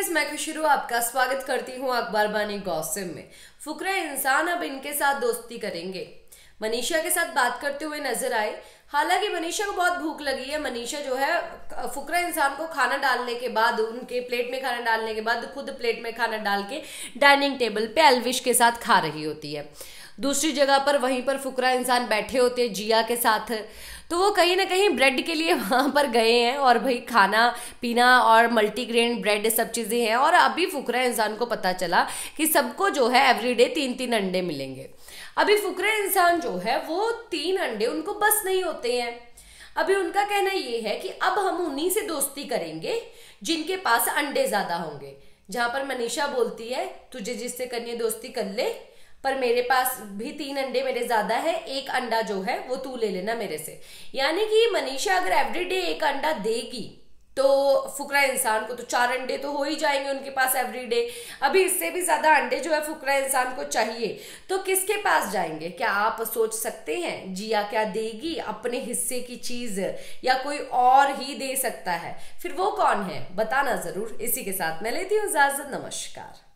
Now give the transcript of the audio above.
Guys मैं खुशरू आपका स्वागत करती हूँ अखबार बानी गौसिम में। फुकरा इंसान अब इनके साथ दोस्ती करेंगे। मनीषा के साथ बात करते हुए नज़र आए। हालाँकि मनीषा को बहुत भूख लगी है। मनीषा जो है, फुकरा इंसान को खाना डालने के बाद, उनके प्लेट में खाना डालने के बाद, खुद प्लेट में खाना डाल के डाइनिंग टेबल पे अलविश के साथ खा रही होती है। दूसरी जगह पर वहीं पर फुकरा इंसान बैठे होते हैं जिया के साथ। तो वो कहीं ना कहीं ब्रेड के लिए वहाँ पर गए हैं और भाई खाना, पीना और मल्टीग्रेन ब्रेड सब चीज़ें हैं और अभी फुकरा इंसान को पता चला कि सबको जो है एवरीडे तीन तीन अंडे मिलेंगे। अभी फुकरा इंसान जो है, वो तीन अंडे उनको बस नहीं होते हैं। अभी उनका कहना ये है कि अब हम उन्हीं से दोस्ती करेंगे जिनके पास अंडे ज़्यादा होंगे। जहाँ पर मनीषा बोलती है, तुझे जिससे करनी दोस्ती कर ले पर मेरे पास भी तीन अंडे मेरे ज़्यादा है, एक अंडा जो है वो तू ले लेना मेरे से। यानी कि मनीषा अगर एवरीडे एक अंडा देगी तो फुकरा इंसान को तो चार अंडे तो हो ही जाएँगे उनके पास एवरीडे अभी इससे भी ज़्यादा अंडे जो है फुकरा इंसान को चाहिए। तो किसके पास जाएँगे? क्या आप सोच सकते हैं, जिया क्या देगी अपने हिस्से की चीज़, या कोई और ही दे सकता है? फिर वो कौन है? बताना ज़रूर। इसी के साथ मैं लेती हूँ इजाज़त, नमस्कार।